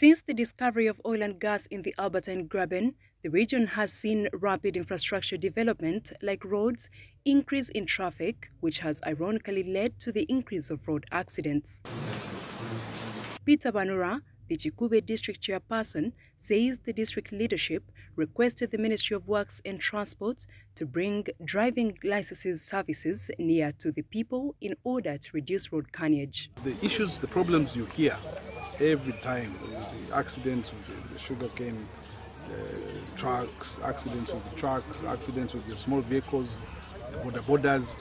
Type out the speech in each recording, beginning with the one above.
Since the discovery of oil and gas in the Albertine Graben, the region has seen rapid infrastructure development like roads, increase in traffic, which has ironically led to the increase of road accidents. Peter Banura, the Kikuube district chairperson, says the district leadership requested the Ministry of Works and Transport to bring driving licenses services near to the people in order to reduce road carnage. The issues, the problems you hear every time, the accidents with the, sugarcane uh, trucks, accidents with the trucks, accidents with the small vehicles, the boda bodas,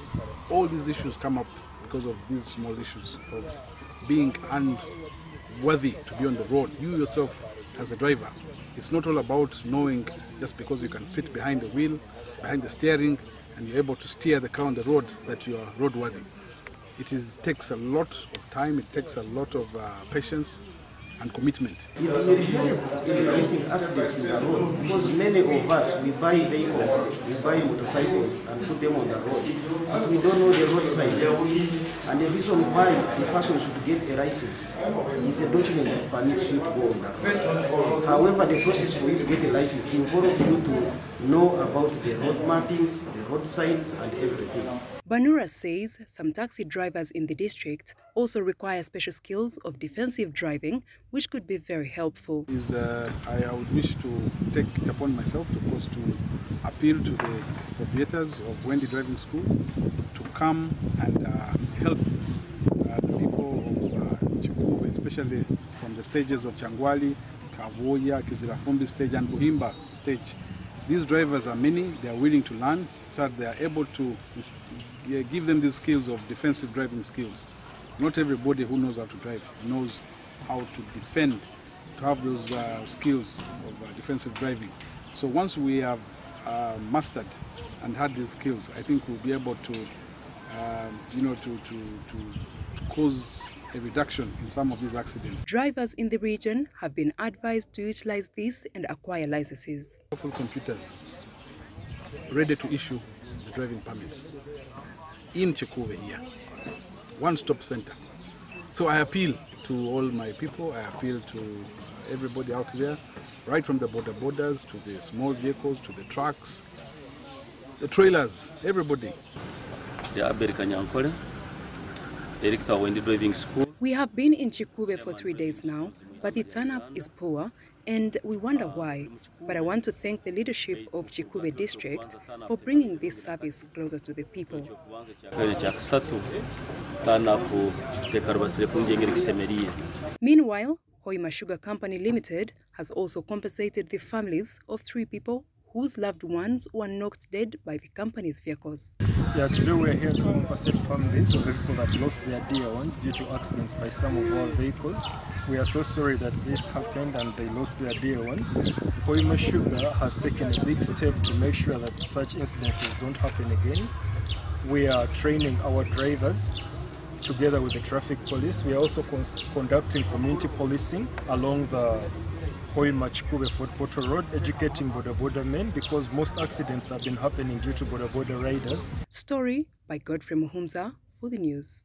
all these issues come up because of these small issues of being unworthy to be on the road. You yourself, as a driver, it's not all about knowing just because you can sit behind the wheel, behind the steering, and you're able to steer the car on the road that you are roadworthy. It is, takes a lot of time, it takes a lot of uh, patience and commitment. Reducing accidents in the road because many of us, we buy vehicles, we buy motorcycles and put them on the road, but we don't know the road signs. And the reason why the person should get a license is a document that permits you to go on the road. However, the process for you to get a license involves you to know about the road mappings, the road signs and everything. Banura says some taxi drivers in the district also require special skills of defensive driving, which could be very helpful. Is, uh, I, would wish to take it upon myself, of course, to appeal to the proprietors of Wendy Driving School to come and uh, help uh, the people of uh, Kikuube, especially from the stages of Kyangwali, Kabwoya, Kizirafumbi stage and Buhimba stage. These drivers are many, they are willing to learn, so that they are able to give them these skills of defensive driving skills. Not everybody who knows how to drive knows how to defend, to have those uh, skills of uh, defensive driving. So once we have uh, mastered and had these skills, I think we'll be able to, you know, to, to, to cause a reduction in some of these accidents. Drivers in the region have been advised to utilize this and acquire licenses. Full computers ready to issue the driving permits in Kikuube here, one-stop center. So I appeal to all my people, I appeal to everybody out there, right from the boda bodas to the small vehicles, to the trucks, the trailers, everybody. We have been in Kikuube for three days now, but the turn-up is poor and we wonder why. But I want to thank the leadership of Kikuube district for bringing this service closer to the people. Meanwhile, Hoima Sugar Company Limited has also compensated the families of three people whose loved ones were knocked dead by the company's vehicles. Yeah, today we're here to compensate families of the people that lost their dear ones due to accidents by some of our vehicles. We are so sorry that this happened and they lost their dear ones. Hoima Sugar has taken a big step to make sure that such incidences don't happen again. We are training our drivers together with the traffic police. We are also con conducting community policing along the Hoima Kikuube Fort Portal Road, educating boda boda men because most accidents have been happening due to boda boda riders. Story by Godfrey Muhumza for the news.